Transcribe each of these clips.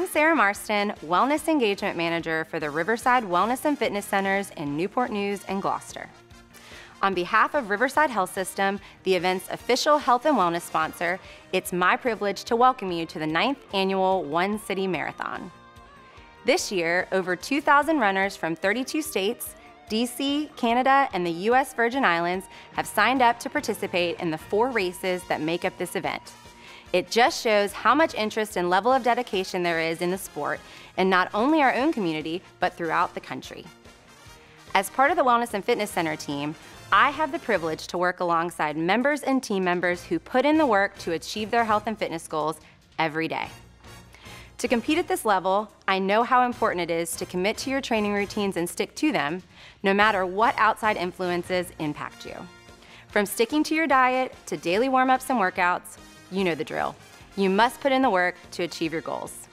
Sara Marston, Wellness Engagement Manager for the Riverside Wellness and Fitness Centers in Newport News and Gloucester. On behalf of Riverside Health System, the event's official health and wellness sponsor, it's my privilege to welcome you to the ninth annual One City Marathon. This year, over 2,000 runners from 32 states, DC, Canada, and the U.S. Virgin Islands have signed up to participate in the four races that make up this event. It just shows how much interest and level of dedication there is in the sport in not only our own community, but throughout the country. As part of the Wellness and Fitness Center team, I have the privilege to work alongside members and team members who put in the work to achieve their health and fitness goals every day. To compete at this level, I know how important it is to commit to your training routines and stick to them, no matter what outside influences impact you. From sticking to your diet to daily warm ups and workouts, you know the drill. You must put in the work to achieve your goals.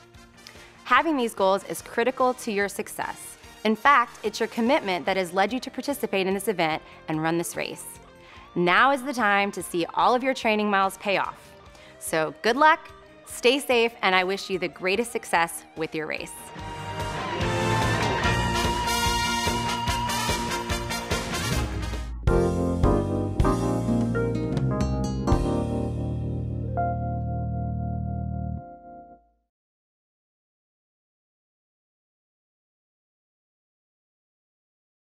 Having these goals is critical to your success. In fact, it's your commitment that has led you to participate in this event and run this race. Now is the time to see all of your training miles pay off. So good luck, stay safe, and I wish you the greatest success with your race.